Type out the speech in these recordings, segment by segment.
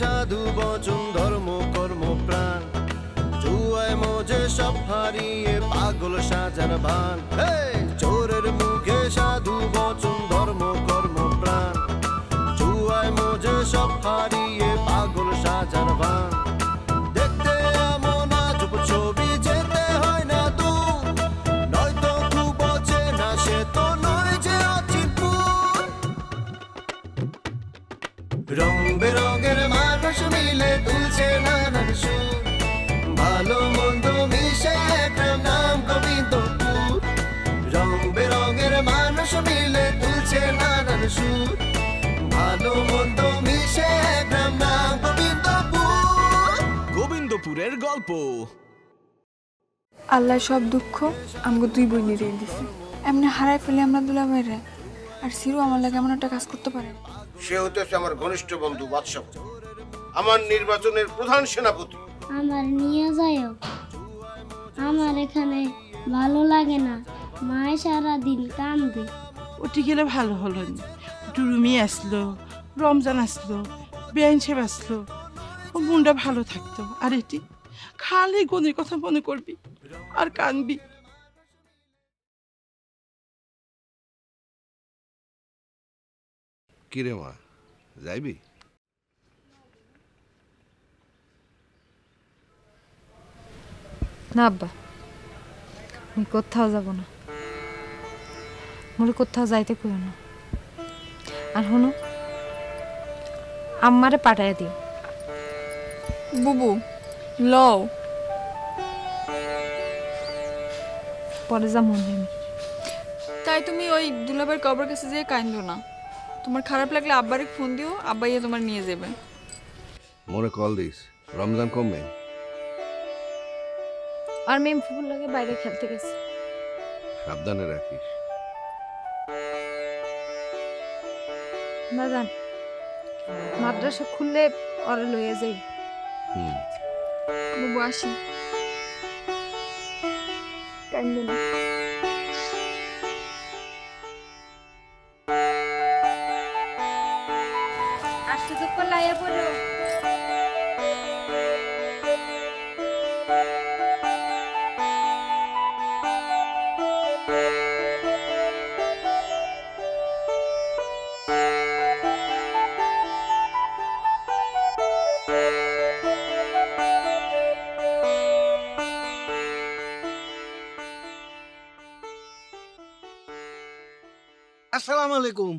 সাধু, বচন, ধর্ম, কর্ম, প্রাণ। জুয়ায় মজে সব হারিয়ে পাগল সাজার ভান চোরের মুখে সাধু, বচন, ধর্ম, কর্ম, প্রাণ। জুয়ায় মজে সব হারিয়ে রং বেরঙের মানুষ মিলে তুলছে নানান সুর। ভালো মন্দ মিশে একটা নাম গোবিন্দপুর। রং বেরঙের মানুষ মিলে তুলছে নানান সুর। ভালো মন্দ মিশে একটা নাম গোবিন্দপুর। গোবিন্দপুরের গল্প। আল্লাহ সব দুঃখ আমাকে দুই বই নিয়ে দিছে। এমনি হারাই ফেলে আমরা দুলা বাইরে আর সিরু আমার লাগে এমন একটা কাজ করতে পারে। সে হতেছে আমার ঘনিষ্ঠ বন্ধু বাদশাহ। আমার নির্বাচনের প্রধান সেনাপতি। আমার নিয়ে যাও আমার এখানে ভালো লাগে না। মায় সারা দিন কান্দে। ওটি গেলে ভালো হলো না। একটু রুমি আসলো রমজান আসলো বেআইন সাহেব আসলো। ও মনটা ভালো থাকতো। আর এটি খালি গনের কথা মনে করবি আর কানবি। কিরে মা? যাইবি। না আব্বা আমি কোথাও যাব না। মোরে কোথাও যাইতে কইও না। আর হনো আম্মারে পাঠাইয়া দিও। বুবু লও। পরে যা মন তাই তুমি ওই দুলাবার কবর কাছে যেয়ে কাইন্দো না। তোমার খারাপ লাগলে আব্বারে ফোন দিও আব্বাইয়া তোমার নিয়ে যাবে। মনে কল দিস। রমজান কমে আর মেম ফুপুর লাগে বাইরে খেলতে গেছে। সাবধানে রাখিস। দাদান মাদ্রাসা খুললে ওরা লইয়া যাই। হুম। বুবু আসি। কাইন্দো সুযোগ করলে আয়া পড়ো আসসালামু আলাইকুম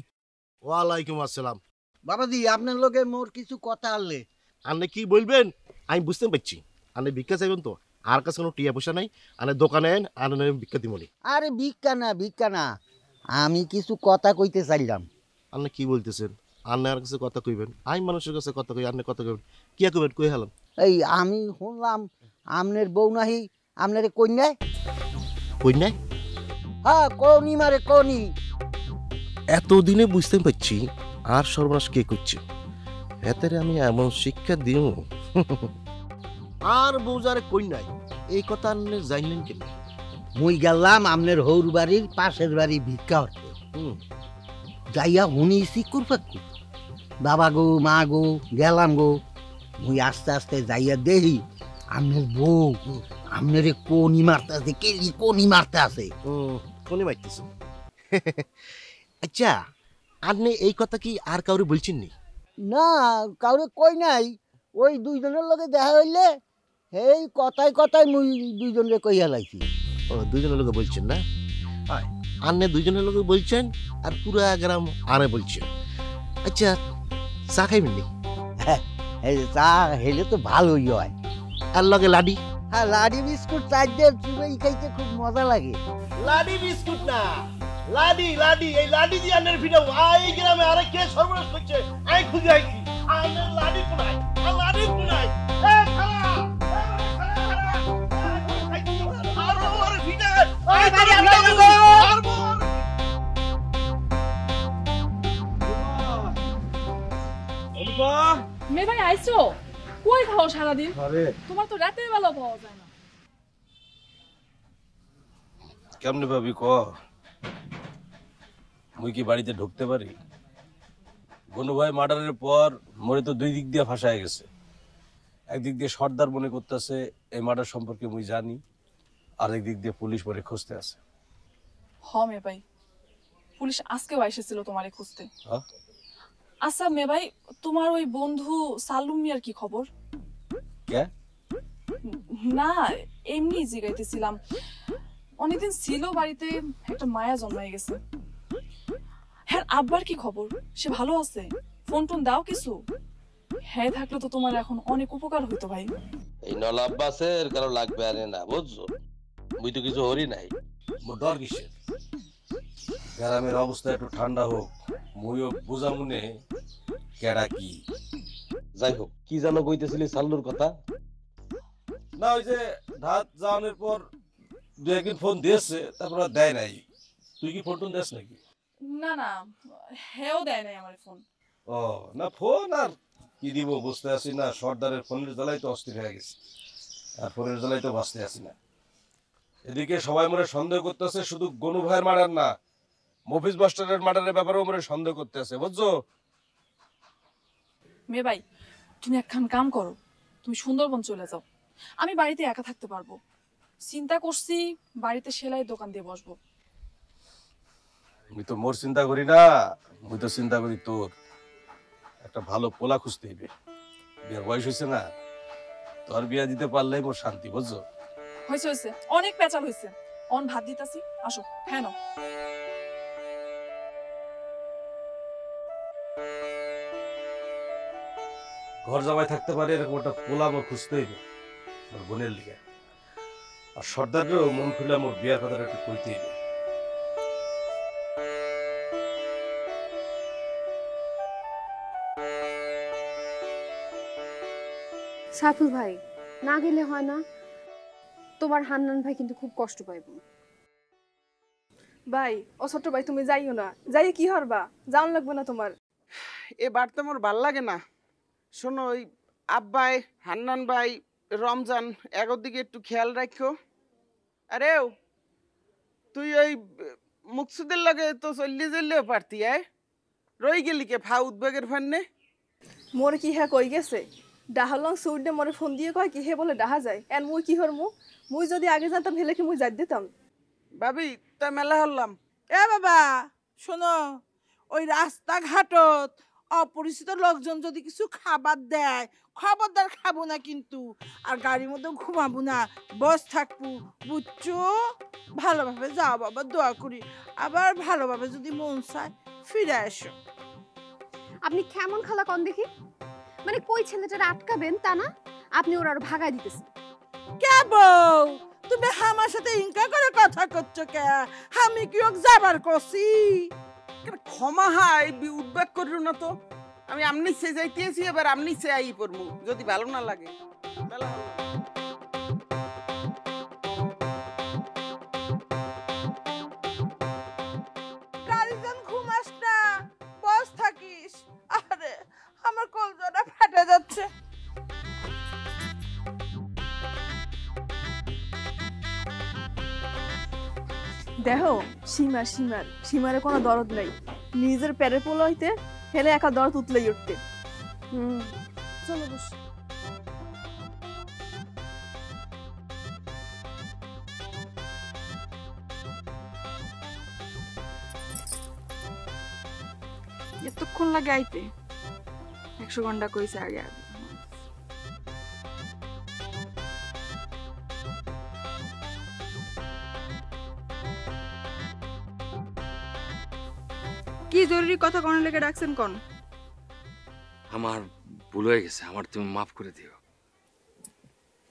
ওয়ালাইকুম আসসালাম বাবাজি আপনার লগে মোর কিছু কথা আনলে। আপনি কি বলবেন? আমি বুঝতে পারছি। আপনি ভিক্ষা চাইবেন তো? আর কাছে কোনো টিয়া পয়সা নাই। আপনি দোকানে আর ভিক্ষা দিমনি আরে ভিক্ষা না ভিক্ষা না। আমি কিছু কথা কইতে চাইলাম। আপনি কি বলতেছেন? আপনি আর কাছে কথা কইবেন? আমি মানুষের কাছে কথা কই আপনি কথা কইবেন। কি কইবেন? কই হালাম? এই আমি শুনলাম আমনের বউ নাহি আমনের কন্যায় কই নাই হ্যাঁ কনি মারে কনি। এতদিনে বুঝতে পারছি আর সর্বনাশ কে করছে? এতেরে আমি এমন শিক্ষা দিও আর বউজারে কই নাই? এই কথা আপনি জানলেন কেন? মুই গেলাম আমনের হৌর বাড়ির পাশের বাড়ি ভিক্ষা হতে হুম। যাইয়া শুনিছি কুরপাক্কু বাবা গো মা গো গেলাম গো। মুই আস্তে আস্তে যাইয়া দেখি আমনের বউ আমনের কোনি মারতে আছে কেলি কোনি মারতে আছে ফোনে মারতেছ। আচ্ছা আপনি এই কথা কি আর কাউরে বলছেন নি না কাউরে কই নাই। ওই দুইজনের লগে দেখা হইলে এই কথাই কথায় মুই দুইজনরে কইয়া লাইছি। ও দুইজনের লোকে বলছেন না? আন্নে দুইজনের লোকে বলছেন আর পুরা গ্রাম আরে বলছেন। আচ্ছা চা খাইবেন নি এই চা হেলে তো ভালোই হয়। আর লগে লাডি? হ্যাঁ লাডি বিস্কুট চার দিয়ে চুবাই খাইতে খুব মজা লাগে। লাডি বিস্কুট না লাডি লাডি এই লাডি দিয়ে আন্নের ভিডিও এই গ্রামে আরে কে সর্বনাশ করছে আই খুঁজে আইছি আন্নের লাডি কোনায় আর লাডি কোনায় এ খালা আর ওর ভিডিও এই ভিডিও আর মে ভাই আইছো কই সারাদিন তোমার তো রাতের বেলা পাওয়া যায় না কেমনে ভাবি ক মুই কি বাড়িতে ঢুকতে পারি? গনু ভাই মার্ডারের পর মরে তো দুই দিক দিয়ে ফাঁসায় গেছে। একদিক দিয়ে সর্দার মনে করতেছে এই মার্ডার সম্পর্কে মুই জানি আরেক দিক দিয়ে পুলিশ পরে খুঁজতে আছে। হ মে ভাই। পুলিশ আজকেও এসেছিল তোমারে খুঁজতে। হ্যাঁ? আচ্ছা মে ভাই তোমার ওই বন্ধু সালুম মিয়ার কি খবর? কে? না এমনি জিগাইতেছিলাম। অনেকদিন ছিল বাড়িতে একটা মায়া জন্মায় গেছে। হ্যাঁ আব্বার কি খবর? সে ভালো আছে? ফোন টোন দাও কিছু। হ্যাঁ থাকলে তো তোমার এখন অনেক উপকার হইতো ভাই। এই নল আব্বাসের কারও লাগবে আরে না বুঝছ? মুই তো কিছু হরি নাই। মোর ডর কিসের? গ্রামের অবস্থা একটু ঠান্ডা হোক মুইও বুঝা মনে কেডা কি। যাই হোক কি জানো কইতেছিলি সাল্লুর কথা? না ওই যে ধাত যাওয়ানোর পর দু একদিন ফোন দিয়েছে তারপর দেয় নাই। তুই কি ফোন টোন দেস নাকি? না না হ্যাঁও দেয় নাই আমার ফোন। ও না ফোন আর কি দিব বুঝতে আসি না সর্দারের ফোনের জ্বালাই তো অস্থির হয়ে গেছে। আর ফোনের জ্বালাই তো বাঁচতে আসি না। এদিকে সবাই মনে সন্দেহ করতেছে শুধু গনু ভাইয়ের মার্ডার না মফিজ মাস্টারের মার্ডারের ব্যাপারেও মনে সন্দেহ করতে আছে বুঝছ? মে ভাই তুমি একখান কাম করো তুমি সুন্দরবন চলে যাও। আমি বাড়িতে একা থাকতে পারব। চিন্তা করছি বাড়িতে সেলাই দোকান দিয়ে বসবো। আমি তো মোর চিন্তা করি না আমি তো চিন্তা করি তোর একটা ভালো পোলা খুঁজতে হইবে। বিয়ের বয়স হয়েছে না তোর বিয়া দিতে পারলেই মোর শান্তি বুঝছ? হয়েছে হয়েছে অনেক পেঁচাল হয়েছে অন ভাত দিতাছি আসো হ্যাঁ। ঘর জামাই থাকতে পারে এরকম একটা পোলা আমার খুঁজতে হইবে আমার বোনের লিগে। আর সর্দারকেও মন খুলে আমার বিয়ার কথাটা একটু কইতে হইবে। সাইফুল ভাই না গেলে হয় না। তোমার হান্নান ভাই কিন্তু খুব কষ্ট পাইব ভাই ও ছোট ভাই তুমি যাইও না। যাই কি হরবা? যাওন লাগবে না তোমার। এবার তো মোর ভালো লাগে না। শোনো ওই আব্বাই হান্নান ভাই রমজান এগোর দিকে একটু খেয়াল রাখো আরেও তুই ওই মুকসুদের লাগে তো চল্লি জল্লেও পারতি আয় রই গেলি কে ফা উদ্বেগের ফান্নে? মোর কি হ্যাঁ কই গেছে? ডাহালং সুরডে মোরে ফোন দিয়ে কয় কি হে বলে ডাহা যায়। এন মুই কি হর মু মুই যদি আগে জানতাম হেলে কি মুই যাই দিতাম? ভাবি তা মেলা হলাম এ বাবা শোনো ওই রাস্তাঘাটত অপরিচিত লোকজন যদি কিছু খাবার দেয় খবরদার খাব না কিন্তু। আর গাড়ির মধ্যে ঘুমাবো না বস থাকব। বুঝছ? ভালোভাবে যাও বাবা দোয়া করি। আবার ভালোভাবে যদি মন চায় ফিরে এসো। আপনি কেমন খালা কন দেখি? মানে ছেলেটার আটকাবেন তা না? আপনি ওর আর দিতেছেন। তুমি আমার সাথে ইনকা করে কথা করছ কে? আমি কি ওকে যাবার কছি ক্ষমা হাই উদ্বেগ করিল না তো? আমি আমনি সে যাইতেছি, এবার আমনি সে আই পড়ব যদি ভালো না লাগে। বেলা দেখো সীমা সীমার সীমারে কোনো দরদ নাই। নিজের প্যারে পোলো হইতে হেলে একা দরদ উতলেই উঠতে হুম। চলো বস। এতক্ষণ লাগে আইতে। একশো ঘণ্টা কইছে আগে আগে। কি জরুরি কথা কোন লেগে ডাকছেন কোন? আমার ভুল হয়ে গেছে আমার তুমি মাফ করে দিও।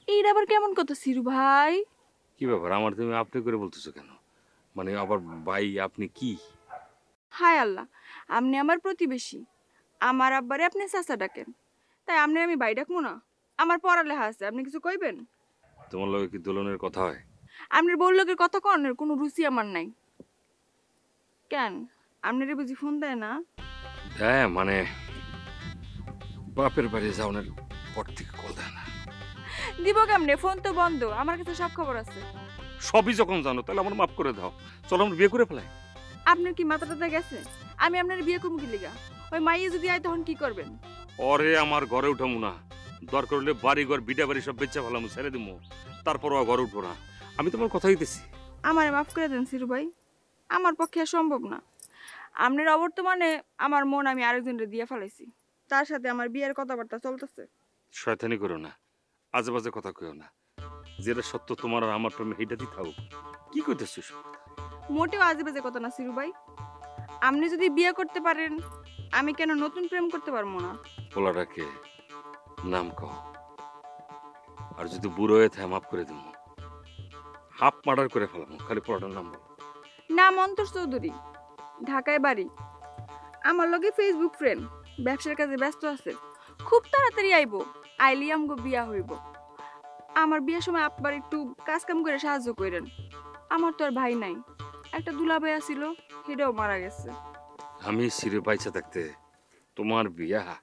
এইটা আবার কেমন কথা সিরু ভাই? কি ব্যাপার আমার তুমি আপনি করে বলতেছো কেন? মানে আবার ভাই আপনি কি? হায় আল্লাহ আপনি আমার প্রতিবেশী। আমার আব্বারে আপনি চাচা ডাকেন। তাই আপনি আমি বাই ডাকবো না? আমার পড়ালেখা আছে আপনি কিছু কইবেন? তোমার লগে কি দোলনের কথা হয়? আপনার বউ লোকের কথা কনের কোনো রুচি আমার নাই। কেন? আপনারে বুঝি ফোন দেয় না? হ্যাঁ মানে বাপের বাড়ি যাওয়ার পর থেকে কল দেয় না। দিব কেমনে? ফোন তো বন্ধ আমার কাছে সব খবর আছে। সবই যখন জানো তাহলে আমার মাফ করে দাও। চলো আমরা বিয়ে করে ফেলাই। আপনার কি মাথা টাথা গেছে? আমি আপনার বিয়ে করব কি লিগা? ওই মাইয়ে যদি আয় তখন কি করবেন? ওরে আমার ঘরে উঠামু না দরকার হলে বাড়ি ঘর বিটা বাড়ি সব বেচা ফেলাম ছেড়ে দিমু। তারপর ও ঘরে উঠবো না। আমি তোমার কথা দিতেছি আমারে মাফ করে দেন সিরু ভাই। আমার পক্ষে সম্ভব না। আপনার অবর্তমানে আমার মন আমি আরেকজনকে দিয়ে ফেলাইছি। তার সাথে আমার বিয়ের কথাবার্তা চলতেছে। শয়তানি করো না। আজে বাজে কথা কইও না। যেটা সত্য তোমার আর আমার প্রেমে সেইটা দি থাও কি কইতেছো মোটেও আজে বাজে কথা না সিরু ভাই। আপনি যদি বিয়ে করতে পারেন আমি কেন নতুন প্রেম করতে পারব না? পোলাটাকে নাম কও। আর যদি বুড়ো হয়ে থাকে মাফ করে দেবো হাফ মার্ডার করে ফেলাম খালি পোলাটার নাম বলো। নাম অন্তর চৌধুরী। ঢাকায় বাড়ি। আমার লগে ফেসবুক ফ্রেন্ড ব্যবসার কাজে ব্যস্ত আছে। খুব তাড়াতাড়ি আইবো আইলি আমগো বিয়া হইব। আমার বিয়ের সময় আপনার একটু কাজ কাম করে সাহায্য করেন। আমার তো আর ভাই নাই। একটা দুলা দুলাভাই আছিল সেটাও মারা গেছে। আমি সিরে বাইচা থাকতে তোমার বিয়া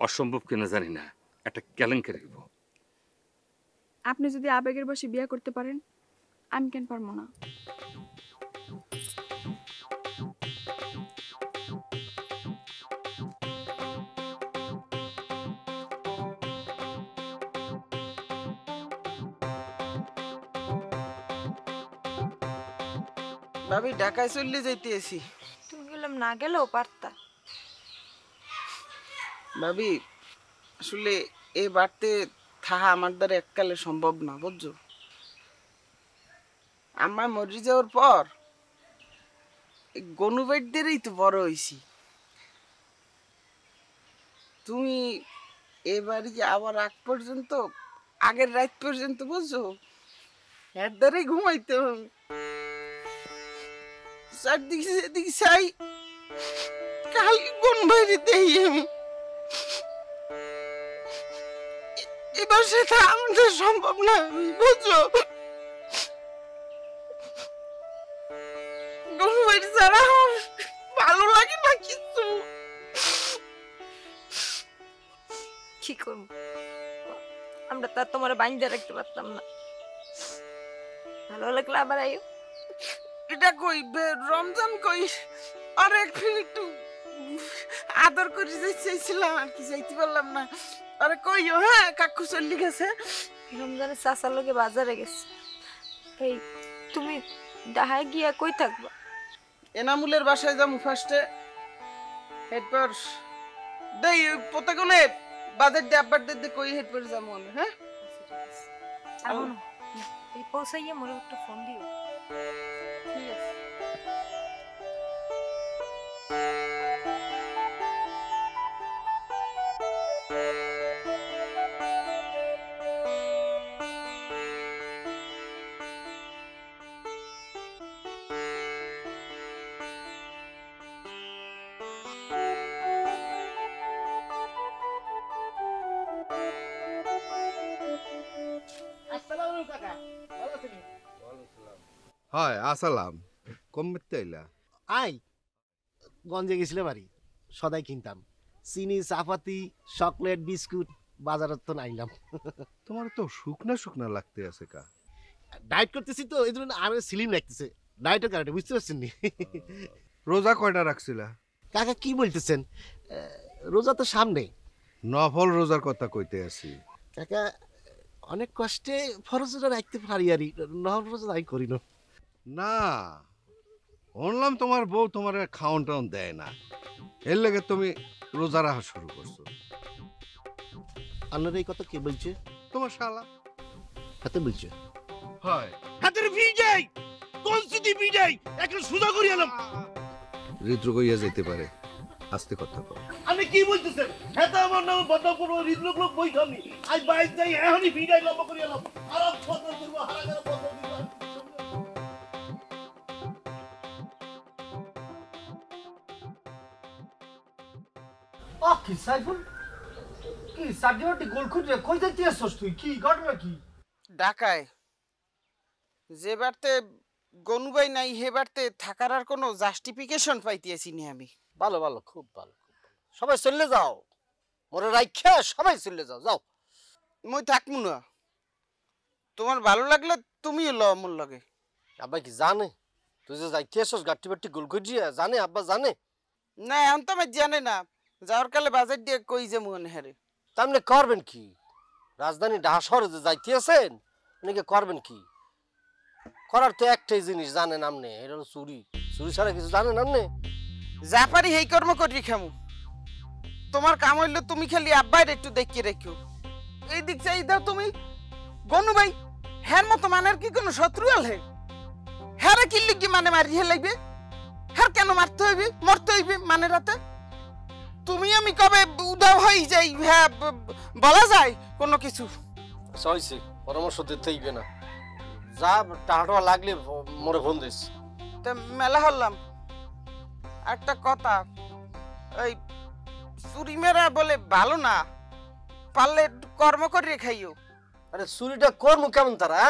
অসম্ভব কিনা জানি না। একটা কেলেঙ্কারি হইব। আপনি যদি আবেগের বসে বিয়ে করতে পারেন আমি কেন পারব না? ভাবি ঢাকায় চললে যাইতে আছি তুমি গেলাম না গেলেও পারতা। ভাবি আসলে এ বাড়তে থাহা আমার দ্বারা এককালে সম্ভব না বুঝছ? আমার মরে যাওয়ার পর এই গনুবাইটদেরই তো বড় হয়েছি তুমি এ বাড়ি আবার আগ পর্যন্ত আগের রাত পর্যন্ত বুঝছ? এর দ্বারাই ঘুমাইতে হবে চারদিকে সেদিকে চাই কাল কোন বাইরে দেই আমি? এবার সেটা আমাদের সম্ভব না, বুঝছ? কোন ছাড়া ভালো লাগে না কিছু। কি করব? আমরা তার তোমার বাইন্দা রাখতে পারতাম না। ভালো লাগলে আবার আইও। এটা কই? বে- রমজান কই? আর একটু একটু আদর করে যাইতে চাইছিলাম আর কি যাইতে পারলাম না। আরে কইও হ্যাঁ কাকু চল্লি গেছে। রমজানের চাচার লোকে বাজারে গেছে। এই তুমি ডাহায় গিয়া কই থাকবা? এনামুলের বাসায় যাব ফার্স্টে এরপর দেই প্রত্যেকনে বাজার দিয়ে আব্বার দিয়ে কই এরপর যাব হ্যাঁ? এই পৌঁছাইয়া মোরে একটা ফোন দিও। হয় আসালাম কম মিথ্যে আইলা আই গঞ্জে গেছিলে বাড়ি সদাই কিনতাম। চিনি চাপাতি চকলেট বিস্কুট বাজারত তো আইলাম তোমার তো শুকনা শুকনা লাগতে আছে কা। ডায়েট করতেছি তো এই জন্য আর স্লিম লাগতেছে। ডায়েটের কারণে বুঝতে পারছেন নি? রোজা কয়টা রাখছিলা? কাকা কি বলতেছেন? রোজা তো সামনে। নফল রোজার কথা কইতে আছি। কাকা অনেক কষ্টে ফরজ রোজা রাখতে পারি আর নহল রোজা আমি করি না। না শুনলাম তোমার বউ তোমার খাওন টাউন দেয় না। এর লেগে তুমি রোজা রাখা শুরু করছ। আপনার এই কথা কে বলছে? তোমার শালা। হাতে বলছে। হয়। হাতের বিজয় কোন সিটি বিজয় একটা সুদা করি এলাম ঋতু কইয়া যেতে পারে আস্তে কথা কও। আপনি কি বলতেছেন হেতা আমার নামে করব হৃদলোক লোক বই খাবনি আজ বাইক যাই এখনই বিজয় লম্বা করি এলাম আরাম বদনাম করব হারাগারে বদনাম করব কি সাইফুল? কি সার্টিফিকেট গোল খুঁজে কই যাইতে আসছস তুই? কি ঘটনা কি? ঢাকায় যে বাড়তে গনুবাই নাই হে বাড়তে থাকার আর কোনো জাস্টিফিকেশন পাইতেছি নি আমি। ভালো ভালো খুব ভালো সবাই চলে যাও। মোরে রাইখা সবাই চলে যাও যাও। মই থাকমু না। তোমার ভালো লাগলে তুমিও ল আমার লগে। আব্বা কি জানে? তুই যে যাইতে আসছস গাঠি বাটি গোল খুঁজিয়া জানে? আব্বা জানে? না এখন তো আমার জানে না। যাওয়ার কালে বাজার দিয়ে কই যে মনে হারে? তামনে করবেন কি? রাজধানী ঢাকা শহরে যে যাইতে আছেন নাকি করবেন কি? করার তো একটাই জিনিস জানেন আপনি এটা হলো চুরি। চুরি ছাড়া কিছু জানেন আপনি? যা পারি এই কর্ম করি খামু। তোমার কাম হইল তুমি খালি আব্বাইর একটু দেখিয়ে রেখো এই দিক চাই দাও তুমি। গনু ভাই হ্যার মতো মানের কি কোনো শত্রু আলে? হ্যারে কি লিখি মানে মারিয়ে লাগবে? হ্যার কেন মারতে হইবে? মরতে হইবে মানে রাতে? তুমি আমি কবে উদাও হই যাই হ্যাঁ বলা যায় কোনো কিছু? আচ্ছা পরামর্শ দিতে হইবে না। যা টাকা লাগলে মোরে ফোন দিস। তা মেলা হলাম। একটা কথা ওই চুরি মেরা বলে ভালো না পারলে কর্ম করে খাইও। আরে চুরিটা করব কেমন তারা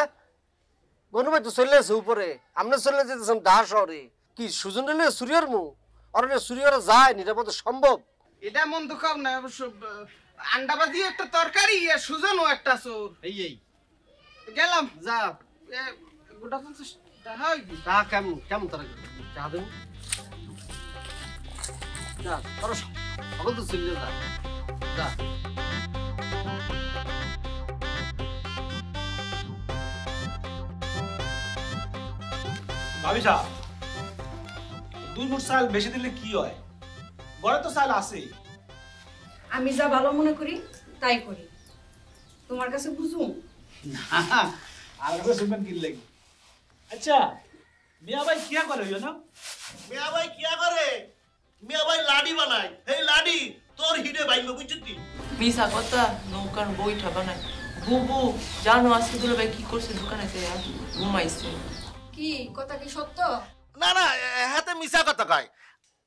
গনু ভাই তো চলে আছে উপরে আপনি চলে যেতেছেন ঢাকা শহরে। কি সুজন রেলে চুরিয়ার মু আর চুরিয়ারা যায় নিরাপদে সম্ভব। এটা মন দুঃখাও না অবশ্য আন্ডাবাজি একটা তরকারি আর সুজনও একটা চোর। এই এই। গেলাম। যা। এ, গোটা পঞ্চাশ টাকা হইবি। টাকা কেমন কেমন তারা টাকা দেবো? যা তোরা সকল তো চলে যা। যা। ভাবি সাহেব দুই মুঠ চাল বেশি দিলে কি হয়? ঘরে তো চাল আছে। আমি যা ভালো মনে করি তাই করি। তোমার কাছে বুঝুম আর কাছে শুনবেন কি লাগে? আচ্ছা মিয়া ভাই কিয়া করে হইও না? মিয়া ভাই কিয়া করে? মিয়া ভাই লাডি বানায়। এই লাডি তোর হিডে বাইঙ্গ বুঝছিস মিসা কথা নৌকার বইটা বানায়। বুবু জানো আজকে দুলো ভাই কি করছে দোকানে যেয়া ঘুমাইছে। কি কথা কি সত্য? না না হাতে মিশা কথা কয়।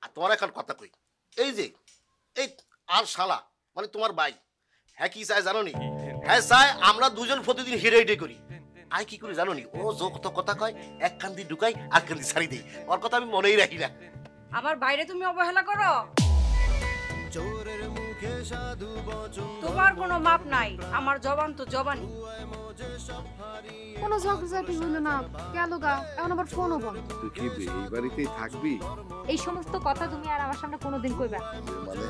আর তোমার এখন কথা কই। এই যে এই আর শালা মানে তোমার ভাই। হ্যাঁ কি চায় জানো নি? হ্যাঁ চায় আমরা দুজন প্রতিদিন হিরে হিরে করি। আই কি করি জানো নি? ও যত কথা কয় এক কান্দি ঢুকাই আর কান্দি দিয়ে ছাড়ি দেই। ওর কথা আমি মনেই রাখি না। আমার বাইরে তুমি অবহেলা করো? তোমার কোনো মাপ নাই আমার জবান তো জবানই। কোনো ঝগড়াঝাটি হইল না। গেল গা এখন আবার ফোনও বন্ধ। তুই কি এই বাড়িতেই থাকবি? এই সমস্ত কথা তুমি আর আমার সামনে কোনোদিন কইবা না। মানে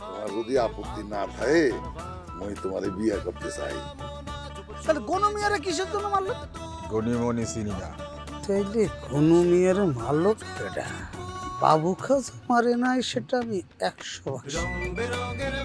তোমার যদি আপত্তি না থাকে মই তোমারে বিয়ে করতে চাই। তাহলে কোনো মেয়েরা কিসের জন্য মারলো? গনিমনি চিনি না। তাইলে কোনো মেয়ের মারলো এটা বাবু খাস মারে নাই সেটা আমি একশো রং বেরঙের